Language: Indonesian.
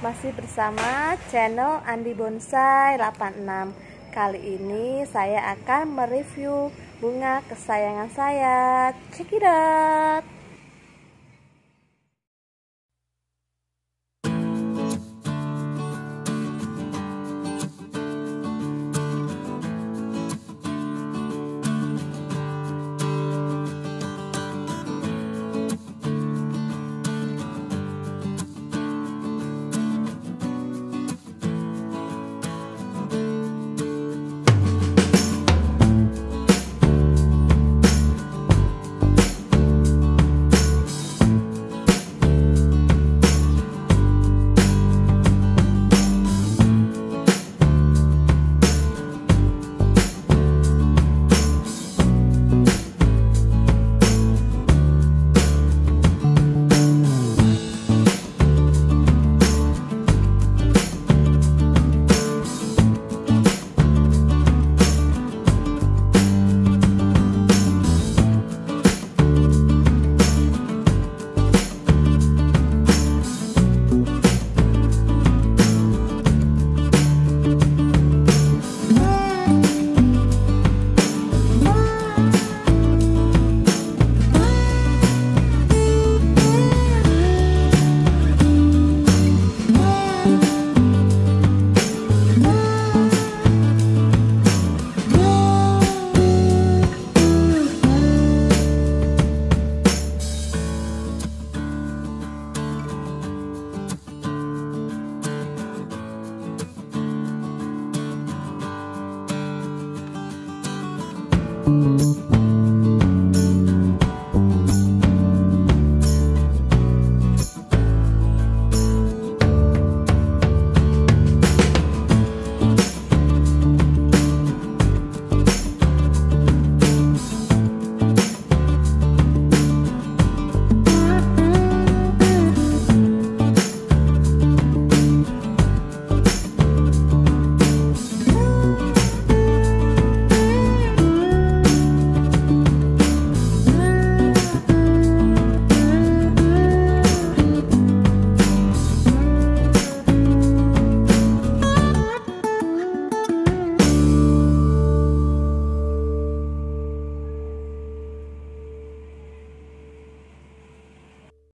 Masih bersama channel Andi Bonsai 86 Kali ini saya akan mereview bunga kesayangan saya. Out